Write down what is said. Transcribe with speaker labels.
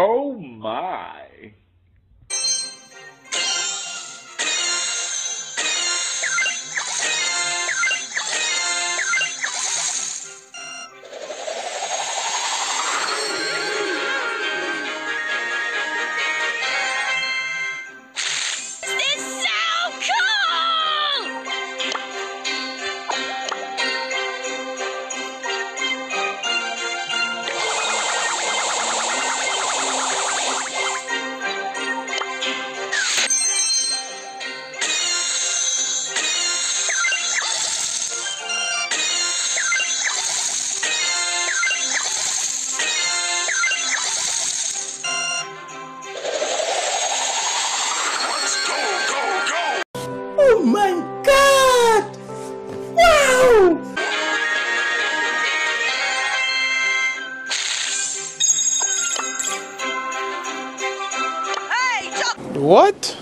Speaker 1: Oh my.
Speaker 2: Oh my god! Wow!
Speaker 3: Hey,
Speaker 2: What?